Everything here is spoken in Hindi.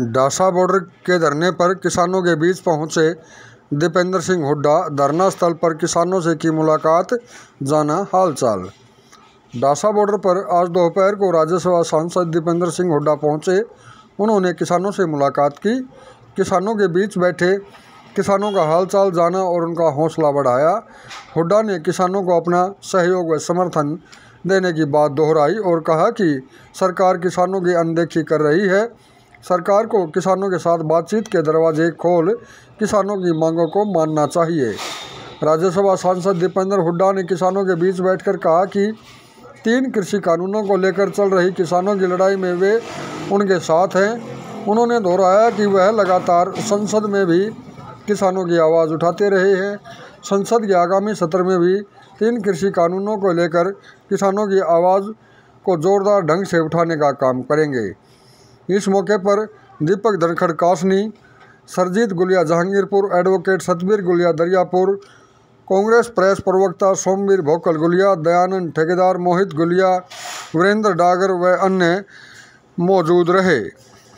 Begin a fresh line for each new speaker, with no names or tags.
डासा बॉर्डर के धरने पर किसानों के बीच पहुँचे दीपेंद्र सिंह हुड्डा। धरना स्थल पर किसानों से की मुलाकात, जाना हालचाल। डासा बॉर्डर पर आज दोपहर को राज्यसभा सांसद दीपेंद्र सिंह हुड्डा पहुँचे। उन्होंने किसानों से मुलाकात की। किसानों के बीच बैठे, किसानों का हालचाल जाना और उनका हौसला बढ़ाया। हुड्डा ने किसानों को अपना सहयोग व समर्थन देने की बात दोहराई और कहा कि सरकार किसानों की अनदेखी कर रही है। सरकार को किसानों के साथ बातचीत के दरवाजे खोल किसानों की मांगों को मानना चाहिए। राज्यसभा सांसद दीपेंद्र हुड्डा ने किसानों के बीच बैठकर कहा कि तीन कृषि कानूनों को लेकर चल रही किसानों की लड़ाई में वे उनके साथ हैं। उन्होंने दोहराया कि वह लगातार संसद में भी किसानों की आवाज़ उठाते रहे हैं। संसद के आगामी सत्र में भी तीन कृषि कानूनों को लेकर किसानों की आवाज़ को ज़ोरदार ढंग से उठाने का काम करेंगे। इस मौके पर दीपक धनखड़ कासनी, सरजीत गुलिया जहांगीरपुर, एडवोकेट सतबीर गुलिया दरियापुर, कांग्रेस प्रेस प्रवक्ता सोमवीर भोकल गुलिया, दयानंद ठेकेदार मोहित गुलिया, वीरेंद्र डागर व अन्य मौजूद रहे।